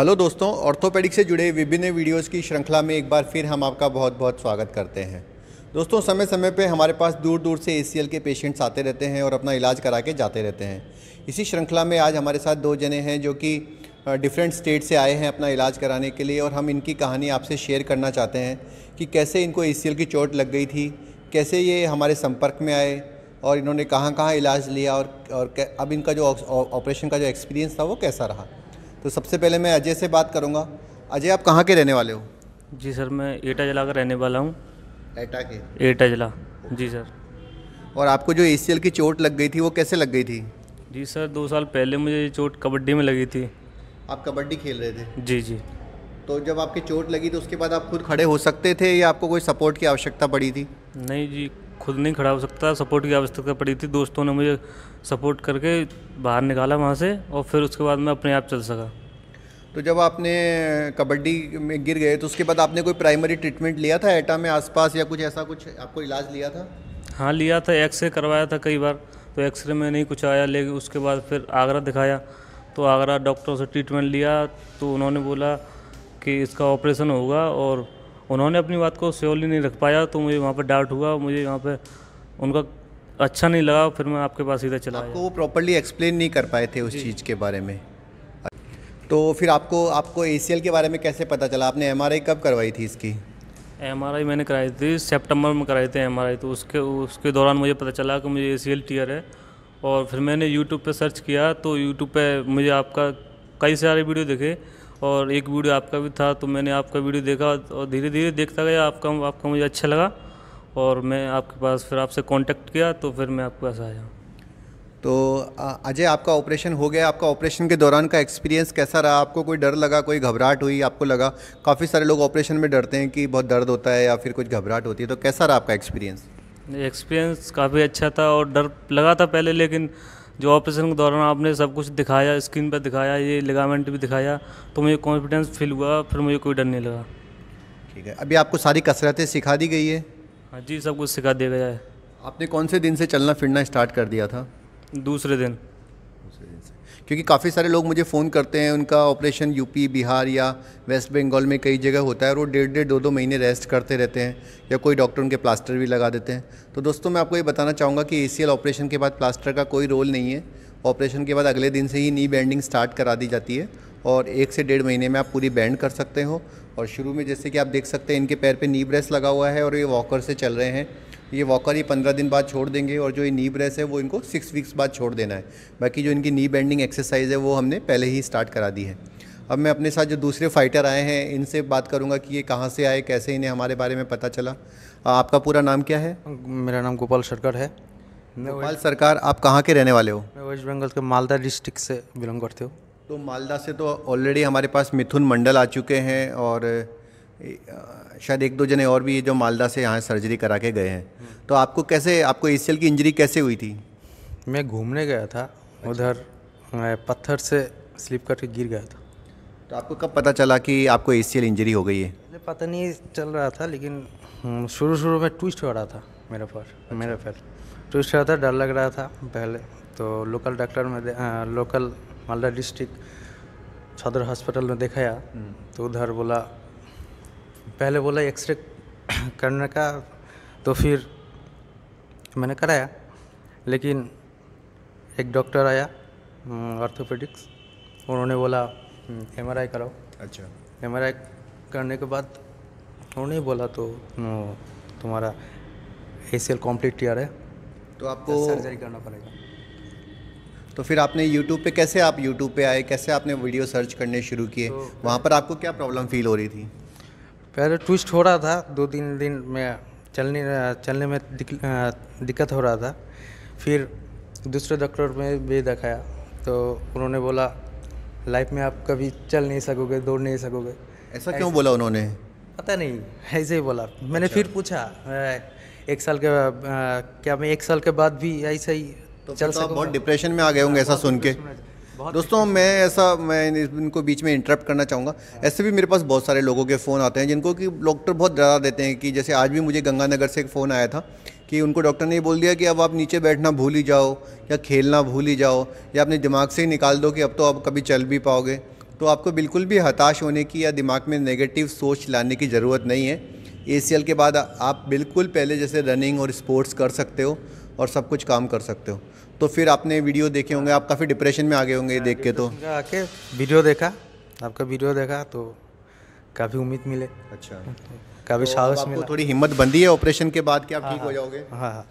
Hello दोस्तों, orthopaedic से जुड़े विभिन्न वीडियोस की श्रृंखला में एक बार फिर हम आपका बहुत बहुत स्वागत करते हैं। दोस्तों समय समय पे हमारे पास दूर दूर से एसीएल के पेशेंट्स आते रहते हैं और अपना इलाज करा के जाते रहते हैं। इसी श्रृंखला में आज हमारे साथ दो जने हैं जो कि डिफरेंट स्टेट से आए हैं अपना इलाज कराने के लिए और हम इनकी कहानी आपसे शेयर करना चाहते हैं कि कैसे इनको एसीएल की चोट लग गई थी, कैसे ये हमारे संपर्क में आए और इन्होंने कहाँ कहाँ इलाज लिया और और अब इनका जो ऑपरेशन का जो एक्सपीरियंस था वो कैसा रहा। तो सबसे पहले मैं अजय से बात करूँगा। अजय आप कहाँ के रहने वाले हो? जी सर मैं एटा जिला का रहने वाला हूँ। एटा के? एटा जिला। जी सर। और आपको जो एसीएल की चोट लग गई थी वो कैसे लग गई थी? जी सर दो साल पहले मुझे चोट कबड्डी में लगी थी। आप कबड्डी खेल रहे थे? जी जी। तो जब आपकी चोट लगी तो उसके बाद आप खुद खड़े हो सकते थे या आपको कोई सपोर्ट की आवश्यकता पड़ी थी? नहीं जी खुद नहीं खड़ा हो सकता सपोर्ट की आवश्यकता पड़ी थी। दोस्तों ने मुझे सपोर्ट करके बाहर निकाला वहाँ से और फिर उसके बाद मैं अपने आप चल सका। तो जब आपने कबड्डी में गिर गए तो उसके बाद आपने कोई प्राइमरी ट्रीटमेंट लिया था एटा में आसपास या कुछ ऐसा कुछ आपको इलाज लिया था? हाँ लिया था। एक्सरे करवाया था कई बार तो एक्सरे में नहीं कुछ आया लेकिन उसके बाद फिर आगरा दिखाया। तो आगरा डॉक्टरों से ट्रीटमेंट लिया तो उन्होंने बोला कि इसका ऑपरेशन होगा और उन्होंने अपनी बात को श्योरली नहीं रख पाया तो मुझे वहाँ पर डाउट हुआ मुझे वहाँ पर उनका अच्छा नहीं लगा फिर मैं आपके पास सीधा चला आपको वो प्रॉपरली एक्सप्लेन नहीं कर पाए थे उस चीज़ के बारे में। तो फिर आपको आपको एसीएल के बारे में कैसे पता चला? आपने एमआरआई कब करवाई थी इसकी? एमआरआई मैंने कराई थी सितंबर में कराई थी एम तो उसके उसके दौरान मुझे पता चला कि मुझे ए टीयर है। और फिर मैंने यूट्यूब पे सर्च किया तो यूट्यूब पे मुझे आपका कई सारे वीडियो देखे। और एक वीडियो आपका भी था तो मैंने आपका वीडियो देखा और धीरे धीरे देखता गया आपका आपका मुझे अच्छा लगा। और मैं आपके पास फिर आपसे कांटेक्ट किया तो फिर मैं आपके पास आया। तो अजय आपका ऑपरेशन हो गया। आपका ऑपरेशन के दौरान का एक्सपीरियंस कैसा रहा? आपको कोई डर लगा? कोई घबराहट हुई आपको लगा? काफ़ी सारे लोग ऑपरेशन में डरते हैं कि बहुत दर्द होता है या फिर कुछ घबराहट होती है तो कैसा रहा आपका एक्सपीरियंस एक्सपीरियंस काफ़ी अच्छा था और डर लगा था पहले लेकिन जो ऑपरेशन के दौरान आपने सब कुछ दिखाया स्क्रीन पर दिखाया ये लिगामेंट भी दिखाया तो मुझे कॉन्फिडेंस फील हुआ फिर मुझे कोई डर नहीं लगा। ठीक है। अभी आपको सारी कसरतें सिखा दी गई है? हाँ जी सब कुछ सिखा दिया गया है। आपने कौन से दिन से चलना फिरना स्टार्ट कर दिया था? दूसरे दिन। क्योंकि काफ़ी सारे लोग मुझे फ़ोन करते हैं, उनका ऑपरेशन यूपी, बिहार या वेस्ट बंगाल में कई जगह होता है और वो डेढ़ डेढ़, दो दो महीने रेस्ट करते रहते हैं या कोई डॉक्टर उनके प्लास्टर भी लगा देते हैं। तो दोस्तों, मैं आपको ये बताना चाहूँगा कि एसीएल ऑपरेशन के बाद प्लास्टर का कोई रोल नहीं है। ऑपरेशन के बाद अगले दिन से ही नी बैंडिंग स्टार्ट करा दी जाती है और एक से डेढ़ महीने में आप पूरी बैंड कर सकते हो। और शुरू में जैसे कि आप देख सकते हैं, इनके पैर पे नी ब्रेस लगा हुआ है और ये वॉकर से चल रहे हैं। ये वॉकर ही पंद्रह दिन बाद छोड़ देंगे और जो ये नी ब्रेस है वो इनको सिक्स वीक्स बाद छोड़ देना है। बाकी जो इनकी नी बेंडिंग एक्सरसाइज है वो हमने पहले ही स्टार्ट करा दी है। अब मैं अपने साथ जो दूसरे फाइटर आए हैं इनसे बात करूँगा कि ये कहाँ से आए कैसे इन्हें हमारे बारे में पता चला। आपका पूरा नाम क्या है? मेरा नाम गोपाल सरकार है। गोपाल सरकार आप कहाँ के रहने वाले हो? मैं वेस्ट बंगाल के मालदा डिस्ट्रिक्ट से बिलोंग करते हो। तो मालदा से तो ऑलरेडी हमारे पास मिथुन मंडल आ चुके हैं और शायद एक दो जने और भी जो मालदा से यहाँ सर्जरी करा के गए हैं। तो आपको कैसे आपको एसीएल की इंजरी कैसे हुई थी? मैं घूमने गया था उधर पत्थर से स्लिप करके गिर गया था। तो आपको कब पता चला कि आपको एसीएल इंजरी हो गई है? पता नहीं चल रहा था लेकिन हम्म, शुरू शुरू में ट्विस्ट हो रहा था मेरे पर अच्छा। मेरे पैर। ट्विस्ट हो रहा था डर लग रहा था पहले। तो लोकल डॉक्टर में लोकल मालदा डिस्ट्रिक्ट सदर हॉस्पिटल में दिखाया। हम्म। तो उधर बोला पहले बोला एक्सरे करने का तो फिर मैंने कराया। लेकिन एक डॉक्टर आया ऑर्थोपेडिक्स उन्होंने बोला एम आर कराओ। अच्छा। एमआरआई करने के बाद उन्होंने बोला तो तुम्हारा A C L complete tear है। तो आपको सर्जरी करना पड़ेगा। तो फिर आपने यूट्यूब पे कैसे आप यूट्यूब पे आए? कैसे आपने वीडियो सर्च करने शुरू किए? तो वहाँ पर आपको क्या प्रॉब्लम फील हो रही थी? पहले ट्विस्ट हो रहा था दो तीन दिन में चलने चलने में दिक्कत हो रहा था। फिर दूसरे डॉक्टर में भी दिखाया तो उन्होंने बोला लाइफ में आप कभी चल नहीं सकोगे दौड़ नहीं सकोगे। ऐसा क्यों बोला उन्होंने? पता नहीं ऐसे ही बोला। मैंने अच्छा। फिर पूछा एक साल के आ, क्या मैं एक साल के बाद भी ऐसा ही तो चल तो बहुत डिप्रेशन में आ गए होंगे ऐसा सुन के। दोस्तों मैं ऐसा मैं इनको बीच में इंटरप्ट करना चाहूँगा। ऐसे भी मेरे पास बहुत सारे लोगों के फ़ोन आते हैं जिनको कि डॉक्टर बहुत डरा देते हैं कि जैसे आज भी मुझे गंगानगर से एक फ़ोन आया था कि उनको डॉक्टर ने बोल दिया कि अब आप नीचे बैठना भूल ही जाओ या खेलना भूल ही जाओ या अपने दिमाग से ही निकाल दो कि अब तो आप कभी चल भी पाओगे। तो आपको बिल्कुल भी हताश होने की या दिमाग में नेगेटिव सोच लाने की ज़रूरत नहीं है। एसीएल के बाद आप बिल्कुल पहले जैसे रनिंग और स्पोर्ट्स कर सकते हो और सब कुछ काम कर सकते हो। तो फिर आपने वीडियो देखे होंगे आप काफ़ी डिप्रेशन में आ गए होंगे देख के तो। आके वीडियो देखा आपका वीडियो देखा तो काफ़ी उम्मीद मिले। अच्छा। काफ़ी तो साहस मिले। थोड़ी हिम्मत बंदी है ऑपरेशन के बाद कि आप ठीक हो। जाओगे? हाँ हाँ।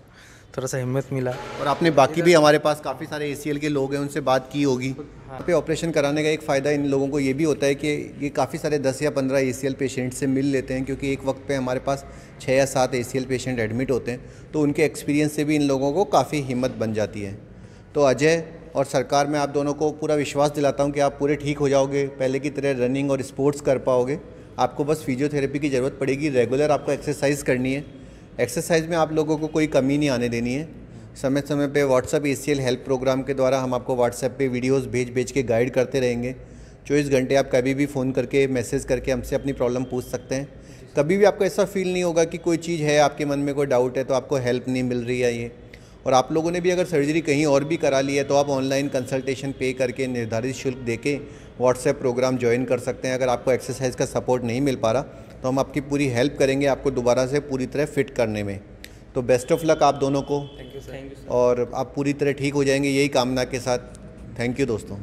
थोड़ा सा हिम्मत मिला। और आपने बाकी भी हमारे पास काफ़ी सारे एसीएल के लोग हैं उनसे बात की होगी। यहाँ पे ऑपरेशन कराने का एक फ़ायदा इन लोगों को ये भी होता है कि ये काफ़ी सारे 10 या 15 एसीएल पेशेंट से मिल लेते हैं क्योंकि एक वक्त पे हमारे पास छः या सात ए पेशेंट एडमिट होते हैं तो उनके एक्सपीरियंस से भी इन लोगों को काफ़ी हिम्मत बन जाती है। तो अजय और सरकार में आप दोनों को पूरा विश्वास दिलाता हूँ कि आप पूरे ठीक हो जाओगे पहले की तरह रनिंग और स्पोर्ट्स कर पाओगे। आपको बस फिजियोथेरेपी की ज़रूरत पड़ेगी रेगुलर आपको एक्सरसाइज करनी है। एक्सरसाइज में आप लोगों को कोई कमी नहीं आने देनी है। समय समय पे व्हाट्सअप ए हेल्प प्रोग्राम के द्वारा हम आपको व्हाट्सएप पे वीडियोस भेज भेज के गाइड करते रहेंगे। चौबीस घंटे आप कभी भी फ़ोन करके मैसेज करके हमसे अपनी प्रॉब्लम पूछ सकते हैं। कभी भी आपको ऐसा फील नहीं होगा कि कोई चीज़ है, आपके मन में कोई डाउट है तो आपको हेल्प नहीं मिल रही है ये। और आप लोगों ने भी अगर सर्जरी कहीं और भी करा ली है तो आप ऑनलाइन कंसल्टेशन पे करके, निर्धारित शुल्क दे के व्हाट्सएप प्रोग्राम ज्वाइन कर सकते हैं, अगर आपको एक्सरसाइज का सपोर्ट नहीं मिल पा रहा। तो हम आपकी पूरी हेल्प करेंगे आपको दोबारा से पूरी तरह फिट करने में। तो बेस्ट ऑफ़ लक आप दोनों को। थैंक यू सर और आप पूरी तरह ठीक हो जाएँगे यही कामना के साथ। थैंक यू दोस्तों।